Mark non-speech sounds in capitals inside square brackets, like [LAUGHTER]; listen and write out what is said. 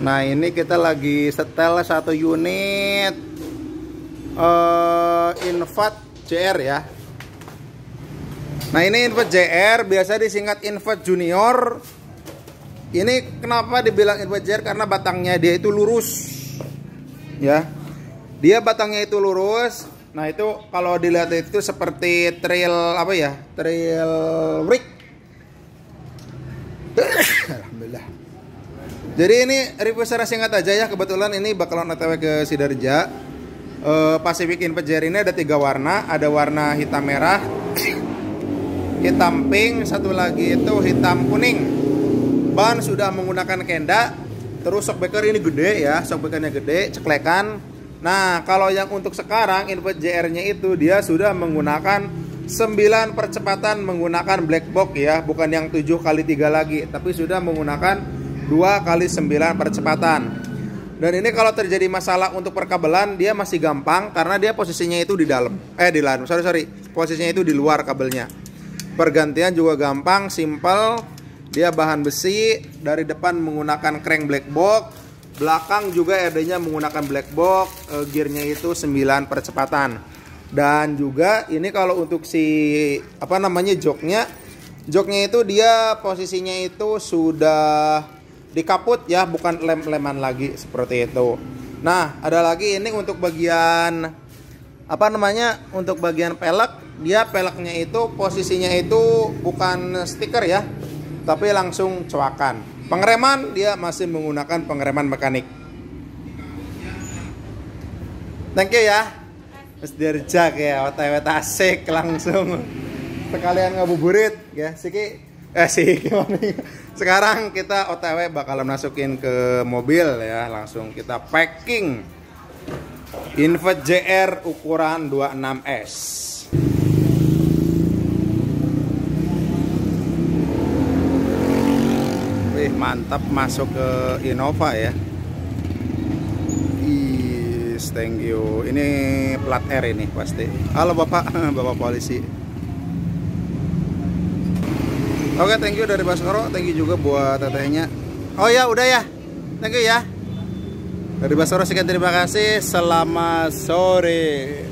Nah ini kita lagi setel satu unit uh, Invat JR ya. Nah ini Invat JR biasa disingkat Invat Junior. Ini kenapa dibilang Invat JR karena batangnya dia itu lurus Ya. Dia batangnya itu lurus. Nah itu kalau dilihat itu seperti trail apa ya Trail brick [COUGHS] Alhamdulillah jadi ini review secara singkat aja ya. Kebetulan ini bakalan otw ke Sidarja. Uh, Pacific Invader ini ada tiga warna. Ada warna hitam merah, [COUGHS] hitam pink, satu lagi itu hitam kuning. Ban sudah menggunakan kenda. Terus shockbreaker ini gede ya, shockbreakernya gede, ceklekan. Nah, kalau yang untuk sekarang Input JR-nya itu dia sudah menggunakan 9 percepatan menggunakan black box ya, bukan yang 7 kali 3 lagi, tapi sudah menggunakan 2 kali 9 percepatan. Dan ini kalau terjadi masalah untuk perkabelan dia masih gampang karena dia posisinya itu di dalam. Eh di dalam sorry sorry. Posisinya itu di luar kabelnya. Pergantian juga gampang simple dia bahan besi dari depan menggunakan crank black box belakang juga adanya menggunakan black box e, gearnya itu 9 percepatan. Dan juga ini kalau untuk si apa namanya joknya joknya itu dia posisinya itu sudah di kaput ya bukan lem-leman lagi seperti itu. Nah ada lagi ini untuk bagian apa namanya untuk bagian pelek dia peleknya itu posisinya itu bukan stiker ya tapi langsung coakan pengereman dia masih menggunakan pengereman mekanik. Thank you ya. Mas Dirjak ya otw asik langsung. Sekalian ngabuburit ya siki eh sih gimana sekarang kita OTW bakalan masukin ke mobil ya. Langsung kita packing. Invet JR ukuran 26S Wih mantap masuk ke Innova ya. Thank you. Ini plat R ini pasti. Halo bapak. [LAUGHS] Bapak polisi Oke, thank you dari Baskoro. Thank you juga buat tetehnya. Oh ya, udah ya. Thank you ya. Dari Baskoro sekian terima kasih. Selamat sore.